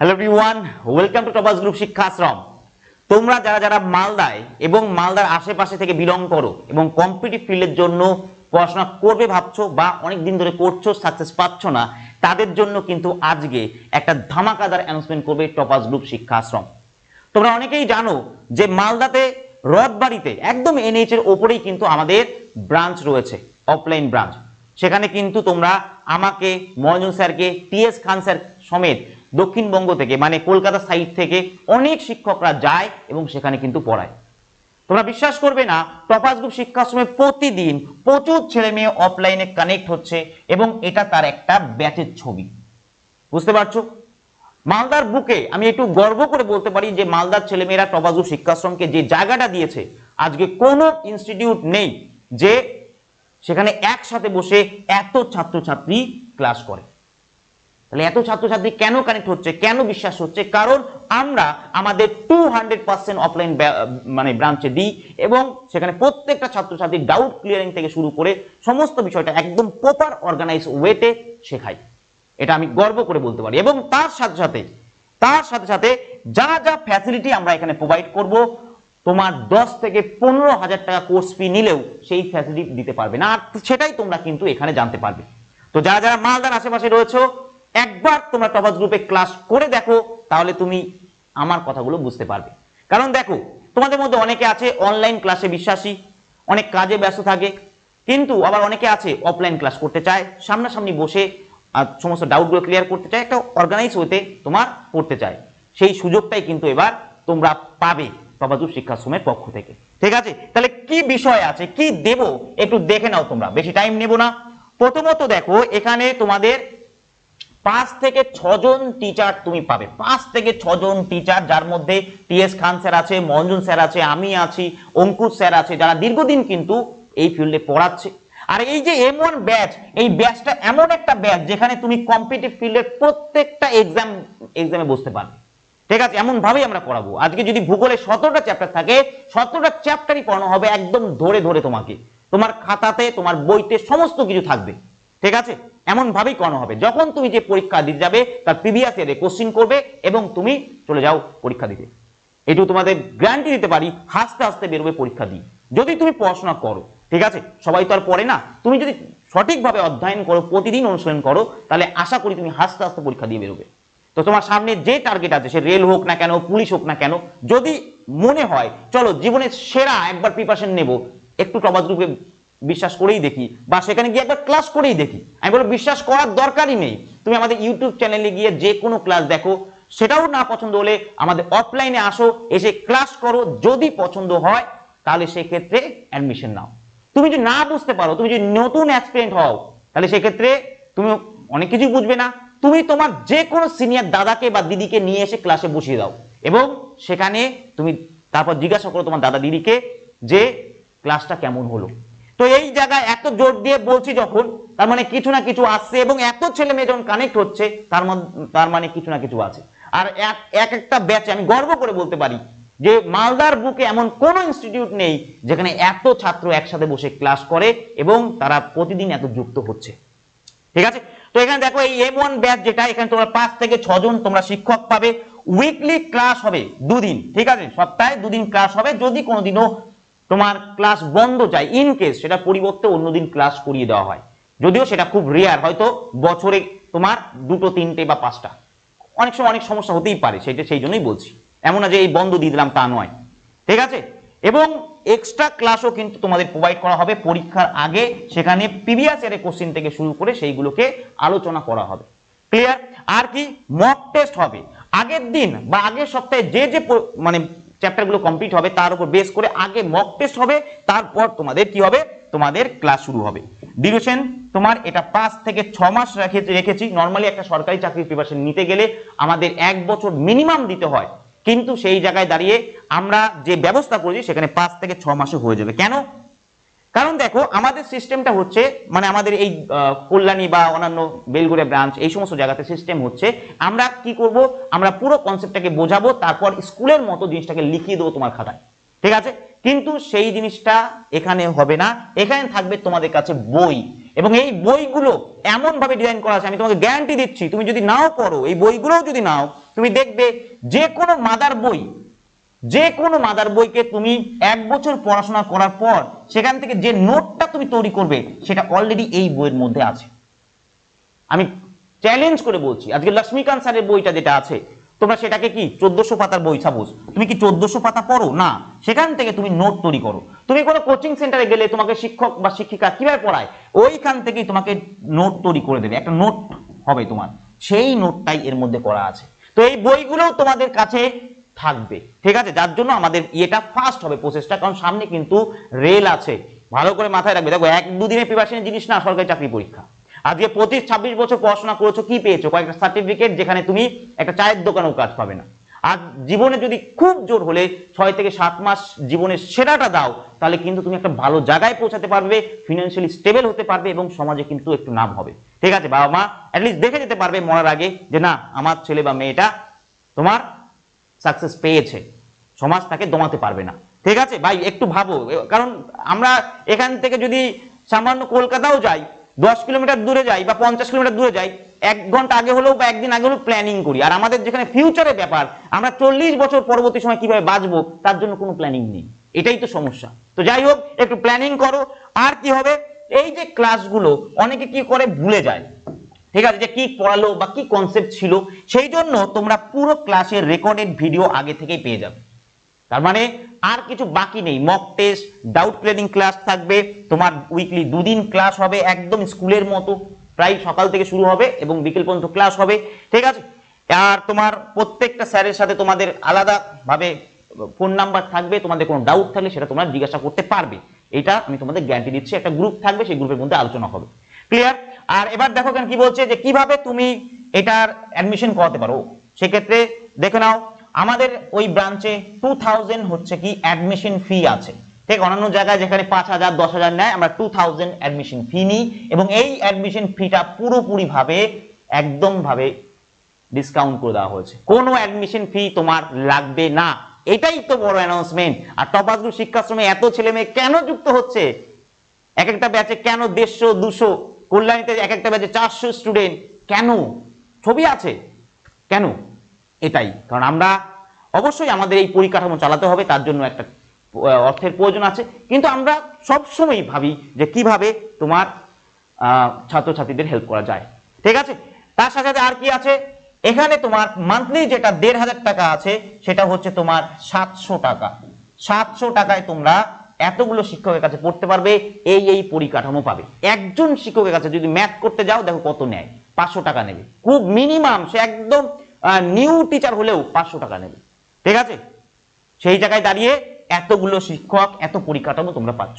Hello everyone welcome to Topas group Shikshashram তোমরা যারা যারা মালদায় এবং মালদার আশেপাশে থেকে বিলং করো এবং কম্পিটিভ ফিল্ডের জন্য পড়াশোনা করবে ভাবছ বা অনেক দিন ধরে করছ সাকসেস পাচ্ছ না, তাদের জন্য কিন্তু আজকে একটা ধামাকাদার অ্যানাউন্সমেন্ট করবে টপাস গ্রুপ শিক্ষাশ্রম তোমরা অনেকেই জানো যে মালদাতে রথবাড়িতে একদম এনএইচ এর ওপরেই কিন্তু আমাদের ব্রাঞ্চ রয়েছে অফলাইন ব্রাঞ্চ সেখানে কিন্তু তোমরা আমাকে মনোজন স্যারকে টিএস খান স্যার সমেত দক্ষিণবঙ্গ থেকে মানে কলকাতা সাইড থেকে অনেক শিক্ষকরা যায় এবং সেখানে কিন্তু পড়ায়। তোমরা বিশ্বাস করবে না টপাস গ্রুপ শিক্ষাশ্রমে প্রতিদিন প্রচুর ছেলে মেয়ে অফলাইনে কানেক্ট হচ্ছে এবং এটা তার একটা ব্যাচের ছবি। বুঝতে পারছ? মালদার বুকে আমি একটু গর্ব করে বলতে পারি যে মালদার ছেলেমেয়েরা টপাজু শিক্ষাশ্রমকে যে জায়গাটা দিয়েছে, আজকে কোনো ইনস্টিটিউট নেই যে সেখানে একসাথে বসে এত ছাত্রছাত্রী ক্লাস করে। তাহলে এত ছাত্রছাত্রী কেন কানেক্ট হচ্ছে? কেন বিশ্বাস হচ্ছে? কারণ আমরা আমাদের টু হান্ড্রেড পার্সেন্ট অফলাইন মানে ব্রাঞ্চে দিই এবং সেখানে প্রত্যেকটা ছাত্রছাত্রীর ডাউট ক্লিয়ারিং থেকে শুরু করে সমস্ত বিষয়টা একদম প্রপার অর্গানাইজ ওয়েতে শেখাই এটা আমি গর্ব করে বলতে পারি। এবং তার সাথে সাথে, তার সাথে সাথে যা যা ফ্যাসিলিটি আমরা এখানে প্রোভাইড করব, তোমার দশ থেকে পনেরো হাজার টাকা কোর্স ফি নিলেও সেই ফ্যাসিলিটি দিতে পারবে না। আর সেটাই তোমরা কিন্তু এখানে জানতে পারবে। তো যারা যারা মালদার আশেপাশে রয়েছে একবার তোমরা টপাস গ্রুপে ক্লাস করে দেখো, তাহলে তুমি আমার কথাগুলো বুঝতে পারবে। কারণ দেখো, তোমাদের মধ্যে অনেকে আছে অনলাইন ক্লাসে বিশ্বাসী, অনেক কাজে ব্যস্ত থাকে, কিন্তু আবার অনেকে আছে অফলাইন ক্লাস করতে চায়, সামনাসামনি বসে সমস্ত ডাউটগুলো ক্লিয়ার করতে চায়, একটা অর্গানাইজ হতে তোমার পড়তে চায়। সেই সুযোগটাই কিন্তু এবার তোমরা পাবে প্রভাজু শিক্ষাশ্রমের পক্ষ থেকে। ঠিক আছে? তাহলে কি বিষয় আছে, কি দেব একটু দেখে নাও তোমরা। বেশি টাইম নেব না। প্রথমত দেখো, এখানে তোমাদের পাঁচ থেকে ছজন টিচার তুমি পাবে। পাঁচ থেকে ছজন টিচার যার মধ্যে টিএস খান স্যার আছে মঞ্জুন স্যার আছে, আমি আছি, অঙ্কুশ স্যার আছে, যারা দীর্ঘদিন কিন্তু এই ফিল্ডে পড়াচ্ছে। আর এই যে এম ওয়ান ব্যাচ এই ব্যাচটা এমন একটা ব্যাচ যেখানে তুমি কম্পিটিভ ফিল্ডের প্রত্যেকটা এক্সাম এক্সামে বসতে পারবে। ঠিক আছে এমন ভাবেই আমরা পড়াবো। আজকে যদি ভূগোলে সতেরোটা চ্যাপ্টার থাকে, সতেরোটা চ্যাপ্টারই পড়ানো হবে একদম ধরে ধরে তোমাকে। তোমার খাতাতে, তোমার বইতে সমস্ত কিছু থাকবে। ঠিক আছে? এমন ভাবেই করানো হবে। যখন তুমি যে পরীক্ষা দিতে যাবে, তার প্রিভিয়াস ইয়ারে কোশ্চিন করবে এবং তুমি চলে যাও পরীক্ষা দিতে। এটু তোমাদের গ্যারান্টি দিতে পারি, হাসতে হাসতে বেরোবে পরীক্ষা দিই যদি তুমি পড়াশোনা করো, ঠিক আছে? সবাই তো আর পড়ে না। তুমি যদি সঠিকভাবে অধ্যয়ন করো, প্রতিদিন অনুশীলন করো, তাহলে আশা করি তুমি হাসতে হাসতে পরীক্ষা দিয়ে বেরোবে। তো তোমার সামনে যে টার্গেট আছে, সে রেল হোক না কেন পুলিশ হোক না কেন, যদি মনে হয়, চলো জীবনের সেরা একবার প্রিপারেশন নেব, একটু টবাস গ্রুপে বিশ্বাস করেই দেখি বা সেখানে গিয়ে একবার ক্লাস করেই দেখি। আমি বলব বিশ্বাস করার দরকারই নেই। তুমি আমাদের ইউটিউব চ্যানেলে গিয়ে যে কোনো ক্লাস দেখো। সেটাও না পছন্দ হলে আমাদের অফলাইনে আসো, এসে ক্লাস করো। যদি পছন্দ হয়, তাহলে সেক্ষেত্রে অ্যাডমিশন নাও। তুমি যদি না বুঝতে পারো, তুমি যদি নতুন অ্যাক্সপিরিয়েন্ট হও, তাহলে সেক্ষেত্রে তুমি অনেক কিছুই বুঝবে না। তুমি তোমার যে কোনো সিনিয়র দাদাকে বা দিদিকে নিয়ে এসে ক্লাসে বসিয়ে দাও। এবং সেখানে তুমি তারপর জিজ্ঞাসা করো তোমার দাদা দিদিকে যে ক্লাসটা কেমন হলো। তো এই জায়গায় এত জোর দিয়ে বলছি যখন, তার মানে কিছু না কিছু আসছে এবং এত ছেলে মেয়ে যখন কানেক্ট হচ্ছে, তার তার মানে কিছু না কিছু আছে। আর এক এক একটা ব্যাচে আমি গর্ব করে বলতে পারি যে মালদার বুকে এমন কোন ইনস্টিটিউট নেই যেখানে এত ছাত্র একসাথে বসে ক্লাস করে এবং তারা প্রতিদিন এত যুক্ত হচ্ছে। ঠিক আছে? তো এখানে দেখো এই এম ওয়ান ব্যাচ যেটা, এখানে তোমরা পাঁচ থেকে ছজন তোমরা শিক্ষক পাবে। উইকলি ক্লাস হবে দুদিন, ঠিক আছে? সপ্তাহে দুদিন ক্লাস হবে। যদি কোনোদিনও তোমার ক্লাস বন্ধ যায় ইন কেস সেটা পরিবর্তে অন্যদিন ক্লাস করিয়ে দেওয়া হয়। যদিও সেটা খুব রেয়ার হয়তো বছরে তোমার দুটো, তিনটে বা পাঁচটা। অনেক সময় অনেক সমস্যা হতেই পারে, সেটা সেই জন্যই বলছি। এমন না যে এই বন্ধ দিয়ে দিলাম তা নয়। ঠিক আছে? এবং এক্সট্রা ক্লাসও কিন্তু তোমাদের প্রোভাইড করা হবে পরীক্ষার আগে, সেখানে প্রিভিয়াস ইয়ারের কোশ্চিন থেকে শুরু করে সেইগুলোকে আলোচনা করা হবে। ক্লিয়ার আর কি? মক টেস্ট হবে। আগের দিন বা আগের সপ্তাহে যে যে মানে চ্যাপ্টারগুলো কমপ্লিট হবে, তার উপর বেস করে আগে মক টেস্ট হবে, তারপর তোমাদের কি হবে? তোমাদের ক্লাস শুরু হবে। ডিউরেশন তোমার এটা পাঁচ থেকে ছ মাস রেখে- রেখেছি। নর্মালি একটা সরকারি চাকরির প্রিপারেশন নিতে গেলে আমাদের এক বছর মিনিমাম দিতে হয়। কিন্তু সেই জায়গায় দাঁড়িয়ে আমরা যে ব্যবস্থা করেছি, সেখানে পাঁচ থেকে ছ মাসে হয়ে যাবে। কেন? কারণ দেখো, আমাদের সিস্টেমটা হচ্ছে মানে আমাদের এই কল্যাণী বা অন্যান্য বেলগুড়ে ব্রাঞ্চ এই সমস্ত জায়গাতে সিস্টেম হচ্ছে, আমরা কি করব? আমরা পুরো কনসেপ্টটাকে বোঝাবো, তারপর স্কুলের মতো জিনিসটাকে লিখিয়ে দেবো তোমার খাতায়। ঠিক আছে? কিন্তু সেই জিনিসটা এখানে হবে না। এখানে থাকবে তোমাদের কাছে বই। এবং এই বইগুলো এমন ভাবে ডিজাইন করা আছে, আমি তোমাকে গ্যারান্টি দিচ্ছি, তুমি যদি নাও পড়ো, এই বইগুলোও যদি নাও, তুমি দেখবে যে কোনো মাদার বই যে কোনো মাদার বইকে তুমি এক বছর পড়াশোনা করার পর সেখান থেকে যে নোটটা তুমি তৈরি করবে সেটা অলরেডি এই বইয়ের মধ্যে আছে। আমি চ্যালেঞ্জ করে বলছি, আজকে লক্ষ্মীকান্ত স্যারের বইটা যেটা আছে, তোমরা সেটাকে কি চোদ্দশো পাতার বই সাপোজ তুমি কি চোদ্দশো পাতা পড়ো? না। সেখান থেকে তুমি নোট তৈরি করো। তুমি কোনো কোচিং সেন্টারে গেলে তোমাকে শিক্ষক বা শিক্ষিকা কীভাবে পড়ায়? ওইখান থেকেই তোমাকে নোট তৈরি করে দেবে। একটা নোট হবে তোমার। সেই নোটটাই এর মধ্যে করা আছে। তো এই বইগুলো তোমাদের কাছে থাকবে। ঠিক আছে? যার জন্য আমাদের ইয়েটা ফাস্ট হবে প্রসেসটা কারণ সামনে কিন্তু রেল আছে। ভালো করে মাথায় রাখবে। দেখো, এক দুদিনে প্রিপারেশনের জিনিস না, সরকারি চাকরি পরীক্ষা। আজকে পঁচিশ, ছাব্বিশ বছর পড়াশোনা করেছ, কি পেয়েছ? কয়েকটা সার্টিফিকেট যেখানে তুমি একটা চায়ের দোকানেও কাজ পাবে না। আর জীবনে যদি খুব জোর হলে ছয় থেকে সাত মাস জীবনের সেরাটা দাও, তাহলে কিন্তু তুমি একটা ভালো জায়গায় পৌঁছাতে পারবে ফিনান্সিয়ালি স্টেবল হতে পারবে এবং সমাজে কিন্তু একটু নাম হবে। ঠিক আছে? বাবা মা অ্যাটলিস্ট দেখে যেতে পারবে মরার আগে যে, না, আমার ছেলে বা মেয়েটা তোমার সাকসেস পেয়েছে। সমাজ তাকে দমাতে পারবে না। ঠিক আছে? ভাই, একটু ভাবো। কারণ আমরা এখান থেকে যদি সামান্য কলকাতাও যাই, দশ কিলোমিটার দূরে যাই বা পঞ্চাশ কিলোমিটার দূরে যাই, এক ঘণ্টা আগে হলেও বা একদিন আগে হলেও প্ল্যানিং করি। আর আমাদের যেখানে ফিউচারের ব্যাপার, আমরা চল্লিশ বছর পরবর্তী সময় কীভাবে বাঁচবো, তার জন্য কোনো প্ল্যানিং নেই। এটাই তো সমস্যা। তো যাই হোক, একটু প্ল্যানিং করো। আর কি হবে? এই যে ক্লাসগুলো অনেকে কি করে ভুলে যায়? ঠিক আছে, যে কি পড়ালো বা কি কনসেপ্ট ছিল, সেই জন্য তোমরা পুরো ক্লাসের রেকর্ডেড ভিডিও আগে থেকেই পেয়ে যাবে। তার মানে আর কিছু বাকি নেই। Mock test doubt clearing class থাকবে, তোমার উইকলি দুদিন ক্লাস হবে, একদম স্কুলের মতো। প্রায় সকাল থেকে শুরু হবে এবং বিকেল পর্যন্ত ক্লাস হবে, ঠিক আছে? আর তোমার প্রত্যেকটা স্যারের সাথে তোমাদের আলাদা ভাবে ফোন নাম্বার থাকবে, তোমাদের কোনো ডাউট থাকলে সেটা তোমরা জিজ্ঞাসা করতে পারবে। এটা আমি তোমাদের গ্যারান্টি দিচ্ছি, একটা গ্রুপ থাকবে, সেই গ্রুপের মধ্যে আলোচনা হবে। ক্লিয়ার আর এবার দেখো কেন কি বলছে যে কীভাবে তুমি এটার অ্যাডমিশন করাতে পারো? সেক্ষেত্রে দেখে নাও, আমাদের ওই ব্রাঞ্চে টু থাউজেন্ড হচ্ছে কি অ্যাডমিশন ফি আছে। ঠিক, অন্যান্য জায়গায় যেখানে পাঁচ হাজার, দশ হাজার নেয়, আমরা টু থাউজেন্ড অ্যাডমিশন ফি নিই এবং এই অ্যাডমিশন ফিটা পুরোপুরি ভাবে একদম ভাবে ডিসকাউন্ট করে দেওয়া হয়েছে। কোনো অ্যাডমিশন ফি তোমার লাগবে না। এটাই তো বড় অ্যানাউন্সমেন্ট আর টপাস শিক্ষাশ্রমে এত ছেলে মেয়ে কেন যুক্ত হচ্ছে? এক একটা ব্যাচে কেন দেড়শো, দুশো? কল্যাণীতে এক একটা ব্যাচে চারশো স্টুডেন্ট কেন? ছবি আছে। কেন? এটাই। কারণ আমরা অবশ্যই আমাদের এই পরিকাঠামো চালাতে হবে, তার জন্য একটা অর্থের প্রয়োজন আছে। কিন্তু আমরা সবসময় ভাবি যে কীভাবে তোমার ছাত্রছাত্রীদের হেল্প করা যায়। ঠিক আছে? তার সাথে সাথে আর কি আছে? এখানে তোমার মান্থলি যেটা দেড় হাজার টাকা আছে, সেটা হচ্ছে তোমার সাতশো টাকা। সাতশো টাকায় তোমরা এতগুলো শিক্ষকের কাছে পড়তে পারবে, এই এই পরিকাঠামো পাবে। একজন শিক্ষকের কাছে যদি ম্যাথ করতে যাও, দেখো কত নেয়, পাঁচশো টাকা নেবে। খুব মিনিমাম সে একদম নিউ টিচার হলেও পাঁচশো টাকা নেবে। ঠিক আছে? সেই জায়গায় দাঁড়িয়ে এতগুলো শিক্ষক, এত পরিকাঠামো তোমরা পাচ্ছ।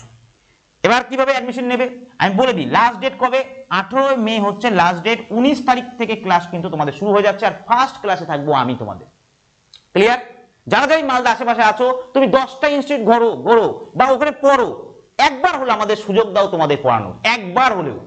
এবার কীভাবে অ্যাডমিশন নেবে? আমি বলে দিই লাস্ট ডেট কবে? আঠারোই মে হচ্ছে লাস্ট ডেট উনিশ তারিখ থেকে ক্লাস কিন্তু তোমাদের শুরু হয়ে যাচ্ছে, আর ফার্স্ট ক্লাসে থাকব আমি তোমাদের। ক্লিয়ার যারা যাই মালদা আশেপাশে আছো, তুমি দশটা ইনস্টিটিউট ঘোরো ঘোরো বা ওখানে পড়ো। একবার হলো আমাদের সুযোগ দাও তোমাদের পড়ানোর। একবার হলেও।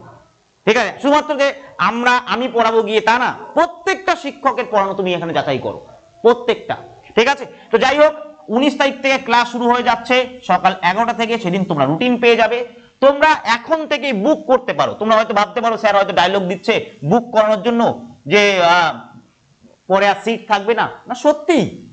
ঠিক আছে? শুধুমাত্র যে আমরা, আমি পড়াবো গিয়ে তা না, প্রত্যেকটা শিক্ষকের পড়ানো তুমি এখানে যাচাই করো। প্রত্যেকটা। ঠিক আছে? তো যাই হোক, উনিশ তারিখ থেকে ক্লাস শুরু হয়ে যাচ্ছে। সকাল এগারোটা থেকে সেদিন তোমরা রুটিন পেয়ে যাবে। তোমরা এখন থেকে বুক করতে পারো। তোমরা হয়তো ভাবতে পারো, স্যার হয়তো ডায়লগ দিচ্ছে বুক করানোর জন্য যে পরে আর সিট থাকবে না। না, সত্যিই।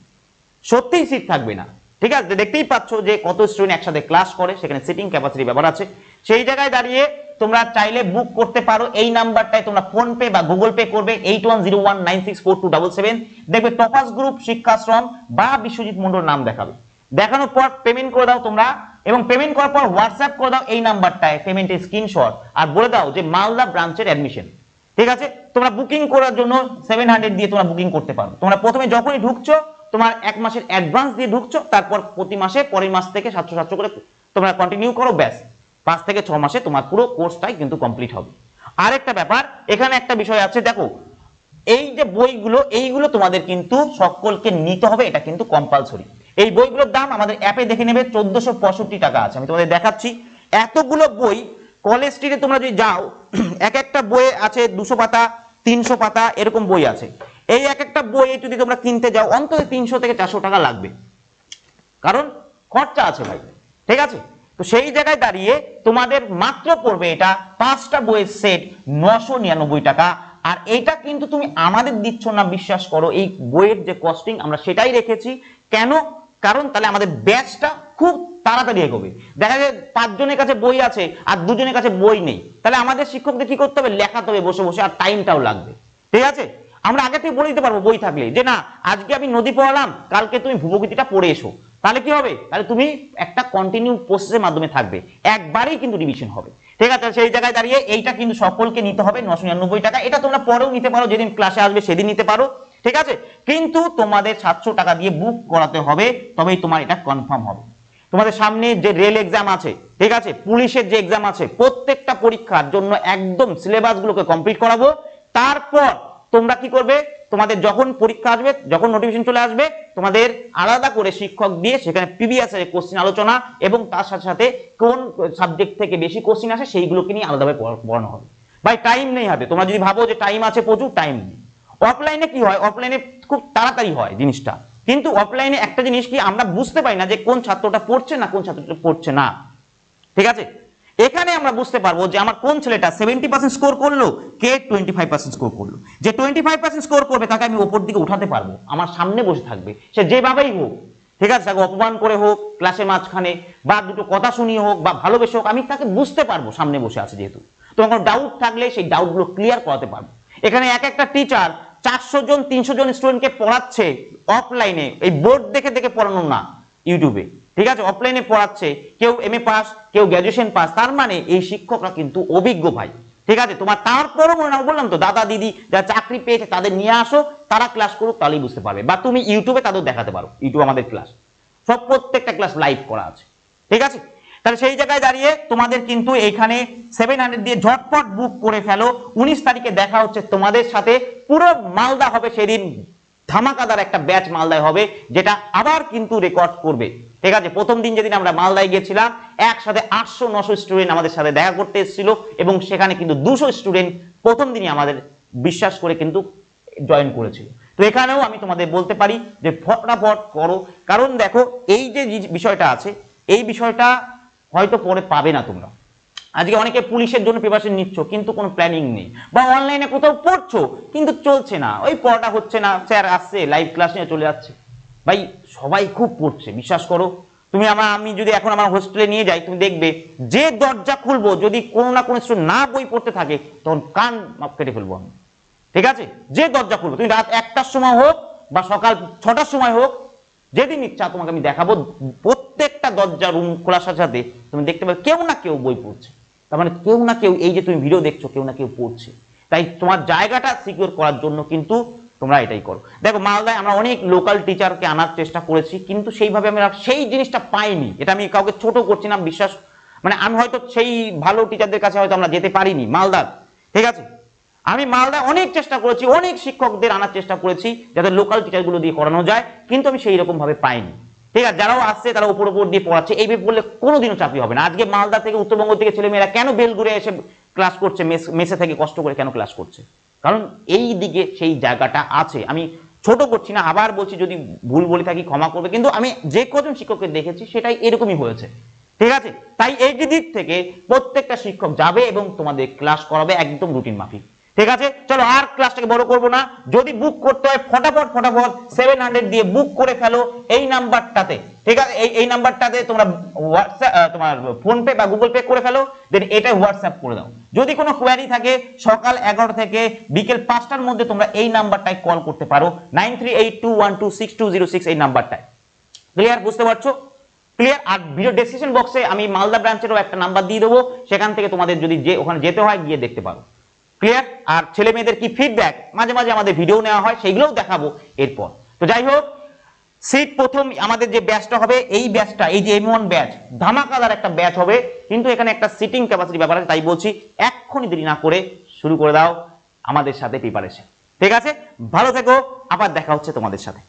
সত্যিই সিট থাকবে না। ঠিক আছে? দেখতেই পাচ্ছ যে কত স্টুডেন্ট একসাথে ক্লাস করে, সেখানে সিটিং ক্যাপাসিটি ব্যাপার আছে। সেই জায়গায় দাঁড়িয়ে তোমরা চাইলে বুক করতে পারো। এই নাম্বারটায় তোমরা ফোন পে বা গুগল পে করবে। Eight one zero one nine six four two double seven দেখবে টপাস গ্রুপ শিক্ষাশ্রম বা বিশ্বজিৎ মন্ডল নাম দেখাবে। দেখানোর পর পেমেন্ট করে দাও তোমরা এবং পেমেন্ট করার পর হোয়াটসঅ্যাপ করে দাও এই নাম্বারটায় পেমেন্টের স্ক্রিনশট আর বলে দাও যে মালদা ব্রাঞ্চের অ্যাডমিশন ঠিক আছে? তোমরা বুকিং করার জন্য সেভেন হান্ড্রেড দিয়ে তোমরা বুকিং করতে পারো। তোমরা প্রথমে যখনই ঢুকছো তোমার এক মাসের অ্যাডভান্স দিয়ে ঢুকছো, তারপর প্রতি মাসে, পরের মাস থেকে সাতশো সাতশো করে তোমরা কন্টিনিউ করো, ব্যাস। পাঁচ থেকে ছ মাসে তোমার পুরো কোর্সটাই কিন্তু কমপ্লিট হবে। আরেকটা ব্যাপার, এখানে একটা বিষয় আছে, দেখো, এই যে বইগুলো, এইগুলো তোমাদের কিন্তু সকলকে নিতে হবে, এটা কিন্তু কম্পালসরি এই বইগুলোর দাম আমাদের অ্যাপে দেখে নেবে, চোদ্দশো টাকা আছে। আমি তোমাদের দেখাচ্ছি, এতগুলো বই কলেজ স্ট্রিটে তোমরা যদি যাও, এক একটা বইয়ে আছে দুশো পাতা, তিনশো পাতা, এরকম বই আছে। এই এক একটা বই যদি তোমরা কিনতে যাও, অন্তত তিনশো থেকে চারশো টাকা লাগবে। কারণ খরচা আছে ভাই, ঠিক আছে? তো সেই জায়গায় দাঁড়িয়ে তোমাদের মাত্র পড়বে এটা পাঁচটা বইয়ের সেট নশো নিরানব্বই টাকা। আর এইটা কিন্তু তুমি আমাদের দিচ্ছ না, বিশ্বাস করো, এই বইয়ের যে কস্টিং আমরা সেটাই রেখেছি। কেন? কারণ তাহলে আমাদের ব্যাচটা খুব তাড়াতাড়ি এগোবে। দেখা যায় পাঁচজনের কাছে বই আছে আর দুজনের কাছে বই নেই। তাহলে আমাদের শিক্ষকদের কি করতে হবে? লেখাতে হবে বসে বসে, আর টাইমটাও লাগবে। ঠিক আছে? আমরা আগে থেকে বলে দিতে পারব, বই থাকলে। যে না, আজকে আমি নদী পড়ালাম, কালকে তুমি ভূপকৃতিটা পড়ে এসো। তাহলে কি হবে? তাহলে তুমি একটা কন্টিনিউ প্রসেসের মাধ্যমে থাকবে। একবারেই কিন্তু রিভিশন হবে। ঠিক আছে, সেই জায়গায় দাঁড়িয়ে এইটা কিন্তু সকলকে নিতে হবে, নশো নিরানব্বই টাকা। এটা তোমরা পরেও নিতে পারো, যেদিন ক্লাসে আসবে সেদিন নিতে পারো। ঠিক আছে? কিন্তু তোমাদের সাতশো টাকা দিয়ে বুক করাতে হবে, তবেই তোমার এটা কনফার্ম হবে। তোমাদের সামনে যে রেল এক্সাম আছে, ঠিক আছে? পুলিশের যে এক্সাম আছে, প্রত্যেকটা পরীক্ষার জন্য একদম সিলেবাস গুলোকে কমপ্লিট করাবো। তারপর তোমরা কি করবে? তোমাদের যখন পরীক্ষা আসবে, যখন নোটিফিকেশন চলে আসবে, তোমাদের আলাদা করে শিক্ষক দিয়ে সেখানে প্রিভিয়াস এর কোশ্চিন আলোচনা এবং তার সাথে সাথে কোন সাবজেক্ট থেকে বেশি কোশ্চিন আসে সেইগুলোকে নিয়ে আলাদাভাবে পড়া- পড়ানো হবে। ভাই টাইম নেই হাতে। তোমরা যদি ভাবো যে টাইম আছে প্রচুর টাইম নেই। অফলাইনে কি হয়? অফলাইনে খুব তাড়াতাড়ি হয় জিনিসটা। কিন্তু অফলাইনে একটা জিনিস কি আমরা বুঝতে পারি না যে কোন ছাত্রটা পড়ছে না, কোন ছাত্রটা পড়ছে না। ঠিক আছে? এখানে আমরা বুঝতে পারব যে আমার কোন ছেলেটা সেভেন্টি পার্সেন্ট স্কোর করল, কে টোয়েন্টি ফাইভ পার্সেন্ট স্কোর করল। যে টোয়েন্টি ফাইভ পার্সেন্ট স্কোর করবে, তাকে আমি ওপর দিকে উঠাতে পারব, আমার সামনে বসে থাকবে। সে যেভাবেই হোক, ঠিক আছে, তাকে অপমান করে হোক ক্লাসের মাঝখানে, বা দুটো কথা শুনিয়ে হোক, বা ভালোবেসে হোক, আমি তাকে বুঝতে পারব সামনে বসে আছে যেহেতু। তোমার কোনো ডাউট থাকলে সেই ডাউটগুলো ক্লিয়ার করাতে পারব। এখানে এক একটা টিচার চারশো জন, তিনশো জন স্টুডেন্টকে পড়াচ্ছে অফলাইনে এই বোর্ড দেখে দেখে পড়ানো না ইউটিউবে ঠিক আছে অফলাইনে পড়াচ্ছে, কেউ এম এ পাস কেউ গ্র্যাজুয়েশন পাস তার মানে এই শিক্ষকরা কিন্তু অভিজ্ঞ ভাই। ঠিক আছে, তোমার তারপরও মনে না বললাম তো, দাদা, দিদি যারা চাকরি পেয়েছে, তাদের নিয়ে আসো, তারা ক্লাস করুক, তাহলেই বুঝতে পারবে। বা তুমি ইউটিউবে তাদের দেখাতে পারো, ইউটিউব আমাদের ক্লাস সব প্রত্যেকটা ক্লাস লাইভ করা আছে। ঠিক আছে? তাহলে সেই জায়গায় দাঁড়িয়ে তোমাদের কিন্তু এখানে সেভেন হান্ড্রেড দিয়ে ঝটপট বুক করে ফেলো। উনিশ তারিখে দেখা হচ্ছে তোমাদের সাথে। পুরো মালদা হবে সেদিন। ধামাকাদার একটা ব্যাচ মালদায় হবে, যেটা আবার কিন্তু রেকর্ড করবে। ঠিক আছে, প্রথম দিন যেদিন আমরা মালদায় গেছিলাম একসাথে আটশো নশো স্টুডেন্ট আমাদের সাথে দেখা করতে এসেছিল এবং সেখানে কিন্তু দুশো স্টুডেন্ট প্রথম দিনই আমাদের বিশ্বাস করে কিন্তু জয়েন করেছিল। তো এখানেও আমি তোমাদের বলতে পারি যে ফটাফট করো। কারণ দেখো, এই যে বিষয়টা আছে, এই বিষয়টা হয়তো পরে পাবে না তোমরা। আজকে অনেকে পুলিশের জন্য প্রিপারেশন নিচ্ছ, কিন্তু কোনো প্ল্যানিং নেই। বা অনলাইনে কোথাও পড়ছো, কিন্তু চলছে না। ওই পড়াটা হচ্ছে না। স্যার আসছে লাইভ ক্লাস নিয়ে চলে যাচ্ছে। ভাই, সবাই খুব পড়ছে বিশ্বাস করো। তুমি আমার, আমি যদি এখন আমার হোস্টেলে নিয়ে যাই, তুমি দেখবে, যে দরজা খুলবো, যদি কোনো না কোনো না বই পড়তে থাকে, তখন কান কেটে ফেলব আমি। ঠিক আছে? যে দরজা খুলবো, তুমি রাত একটার সময় হোক, বা সকাল ছটার সময় হোক, যেদিন ইচ্ছা তোমাকে আমি দেখাবো, প্রত্যেকটা দরজা রুম খোলার সাথে সাথে তুমি দেখতে পাবে, কেউ না কেউ বই পড়ছে। তার মানে কেউ না কেউ, এই যে তুমি ভিডিও দেখছ, কেউ না কেউ পড়ছে। তাই তোমার জায়গাটা সিকিউর করার জন্য কিন্তু তোমরা এটাই করো। দেখো, মালদায় আমরা অনেক লোকাল টিচারকে আনার চেষ্টা করেছি, কিন্তু সেইভাবে আমরা সেই জিনিসটা পাইনি এটা আমি কাউকে ছোট করছি না, বিশ্বাস মানে আমি হয়তো সেই ভালো টিচারদের কাছে হয়তো আমরা যেতে পারিনি, মালদার, ঠিক আছে? আমি মালদা অনেক চেষ্টা করেছি, অনেক শিক্ষকদের আনার চেষ্টা করেছি, যাতে লোকাল টিচারগুলো দিয়ে করানো যায়, কিন্তু আমি সেই রকম ভাবে পাইনি, ঠিক আছে? যারাও আসছে, তারা উপর উপর দিয়ে পড়াচ্ছে এইভাবে বললে কোনোদিনও চাকরি হবে না। আজকে মালদা থেকে উত্তরবঙ্গ থেকে ছেলেমেয়েরা কেন বেলগুড়ে এসে ক্লাস করছে, মেসে থেকে কষ্ট করে কেন ক্লাস করছে? কারণ এই দিকে সেই জায়গাটা আছে। আমি ছোট করছি না, আবার বলছি যদি ভুল বলে থাকি ক্ষমা করবে। কিন্তু আমি যে কজন শিক্ষককে দেখেছি, সেটাই এরকমই হয়েছে। ঠিক আছে? তাই এই দিক থেকে প্রত্যেকটা শিক্ষক যাবে এবং তোমাদের ক্লাস করাবে একদম রুটিন মাফিক। ঠিক আছে? চলো আর ক্লাসটাকে বড় করব না। যদি বুক করতে হয়, ফটাফট ফটাফট সেভেন হান্ড্রেড দিয়ে বুক করে ফেলো এই নাম্বারটাতে ঠিক আছে? এই এই নাম্বারটাতে তোমরা হোয়াটসঅ্যাপ তোমার ফোন পে বা গুগল পে করে ফেলো দেন এটা হোয়াটসঅ্যাপ করে দাও। যদি কোনো কোয়ারি থাকে, সকাল এগারো থেকে বিকেল পাঁচটার মধ্যে তোমরা এই নাম্বারটায় কল করতে পারো। Nine three eight two one two six two zero six এই নাম্বারটায় ক্লিয়ার বুঝতে পারছ? ক্লিয়ার আর ভিডিও ডেসক্রিপশন বক্সে আমি মালদা ব্রাঞ্চেরও একটা নাম্বার দিয়ে দেবো। সেখান থেকে তোমাদের যদি যে, ওখানে যেতে হয়, গিয়ে দেখতে পারো। ক্লিয়ার আর ছেলে মেয়েদের কি ফিডব্যাক মাঝে মাঝে আমাদের ভিডিও নেওয়া হয়, সেইগুলোও দেখাবো এরপর। তো যাই হোক সিট প্রথম আমাদের যে ব্যাচটা হবে, এই ব্যাচটা এই যে এম ওয়ান ব্যাচ ধামাকাদার একটা ব্যাচ হবে। কিন্তু এখানে একটা সিটিং ক্যাপাসিটি ব্যাপার আছে, তাই বলছি, এক্ষুনি দেরি না করে শুরু করে দাও আমাদের সাথে প্রিপারেশন ঠিক আছে? ভালো থেকো, আবার দেখা হচ্ছে তোমাদের সাথে।